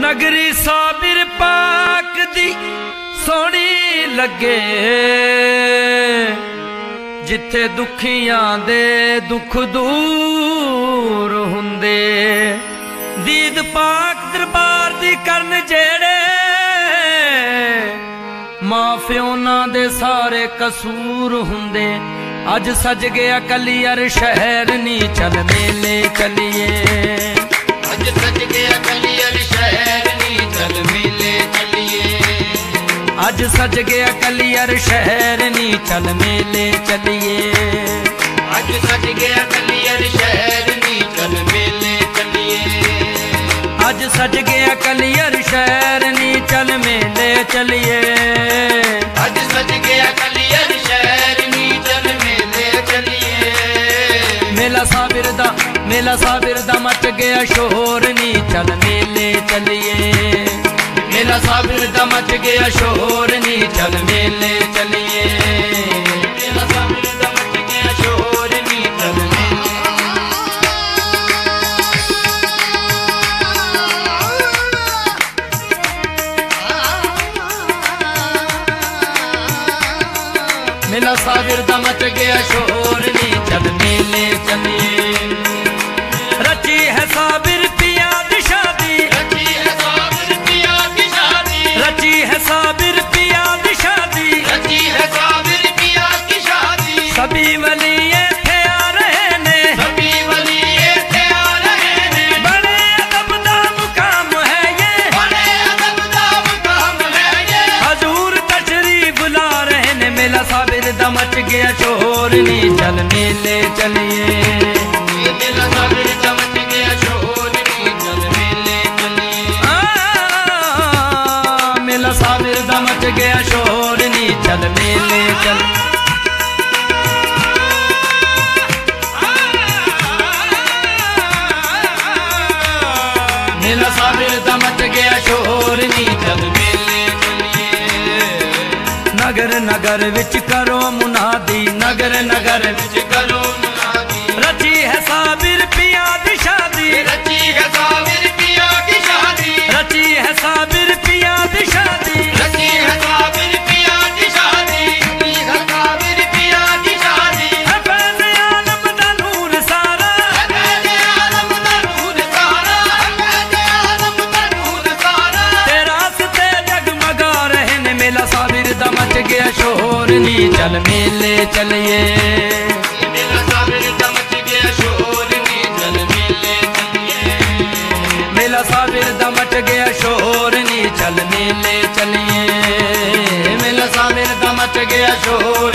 ਨਗਰੀ ਸਾਬਿਰ ਪਾਕ ਦੀ ਸੋਹਣੀ ਲੱਗੇ। ਜਿੱਥੇ ਦੁਖੀਆਂ ਦੇ ਦੁੱਖ ਦੂਰ ਹੁੰਦੇ। ਦੀਦ ਪਾਕ ਦਰਬਾਰ ਦੀ ਕਰਨ ਜਿਹੜੇ ਮਾਫ ਉਹਨਾਂ ਦੇ ਸਾਰੇ ਕਸੂਰ ਹੁੰਦੇ। ਅੱਜ ਸਜ ਗਿਆ ਕਲੀਅਰ, ਸ਼ਹਿਰ ਨੀ ਚੱਲ ਮੇਲੇ ਚਲੀਏ ਅੱਜ ਸੱਜ ਗਿਆ ਕਲੀਅਰ ਅੱਜ ਸਜ ਗਿਆ ਕਲੀਅਰ ਸ਼ਹਿਰ ਨੀ, ਚੱਲ ਮੇਲੇ ਚਲੀਏ। ਅੱਜ ਸੱਜ ਗਿਆ ਕਲੀਅਰ ਸ਼ਹਿਰ ਨੀ, ਚੱਲ ਮੇਲੇ ਚੱਲੀਏ। ਅੱਜ ਸਜ ਗਿਆ ਕਲੀਅਰ ਸ਼ਹਿਰ ਨੀ, ਚੱਲ ਮੇਲੇ ਚਲੀਏ। ਅੱਜ ਸੱਜ ਗਿਆ ਕਲੀਅਰ ਸ਼ਹਿਰ ਨੀ, ਚੱਲ ਮੇਲੇ ਚੱਲੀਏ। ਮੇਲਾ ਸਾਬਿਰ ਦਾ, ਮੇਲਾ ਸਾਬਿਰ ਦਾ ਮਚ ਗਿਆ ਸ਼ੋਰ ਨੀ, ਚੱਲ ਮੇਲੇ ਚਲੀਏ। ਮੇਲਾ ਸਾਬਿਰ ਦਾ ਮਚ ਗਿਆ ਸ਼ੋਰ ਨੀ, ਚੱਲ ਮੇਲੇ ਚਲੀਏ। ਮੇਰਾ ਸਾਬਿਰ ਦਾ ਮਚ ਗਿਆ ਸ਼ੋਰ ਨੀ, ਚੱਲ ਮੇਲੇ। ਮੇਲਾ ਸਾਬਿਰ ਦਾ ਮਚ ਗਿਆ ਸ਼ੋਰ ਨੀ, ਚੱਲ ਮੇਲੇ ਚਲੀਏ। ਰਚੀ ਹੈ ਸਾਬਿਰ ਪਿਆ ਦੀ ਸ਼ਾਦੀ ਰਚੀ ਹੈ ਸਾਬਿਰ ਪਿਆ ਕੀ ਸ਼ਾਦੀ ਸਭੀ ਵਲੀ ਇੱਥੇ ਆ ਰਹੇ ਨੇ ਸਭੀ ਵਲੀ ਚੱਲ ਮੇਲਾ ਸਾਬਿਰ ਦਾ ਮਚ ਗਿਆ ਸ਼ੋਰ ਨੀ ਚੱਲ ਮੇਲੇ ਚੱਲੀਏ। ਨਗਰ ਨਗਰ ਵਿੱਚ ਕਰੋ ਮੁਨਾਦੀ ਨਗਰ ਨਗਰ ਵਿੱਚ ਕਰੋ ਮੁਨਾਦੀ। ਰਚੀ ਹੈ ਸਾਬਿਰ ਪਿਆ ਦੀ ਸ਼ਾਦੀ। ਰਚੀ ਹੈ ਸਾਬਿਰ ਪਿਆ ਕੀ ਸ਼ਾਦੀ। ਰਚੀ ਹੈ ਸਾਬਿਰ ਮੇਲਾ ਦਾ ਮਚ ਗਿਆ ਸ਼ੋਰ ਨੀ। ਚੱਲ ਮੇਲੇ ਚਲੀਏ। ਮੇਲਾ ਸਾਬਿਰ ਦਾ ਮਚ ਗਿਆ ਸ਼ੋਰ ਨੀ। ਚੱਲ ਮੇਲੇ ਚੱਲੀਏ ਮੇਲਾ ਸਾਬਿਰ ਦਾ ਗਿਆ ਸ਼ੋਰ ਚੱਲ ਮੇਲੇ ਚਲੀਏ। ਮੇਲਾ ਸਾਬਿਰ ਦਾ ਮਚ ਗਿਆ ਸ਼ੋਰ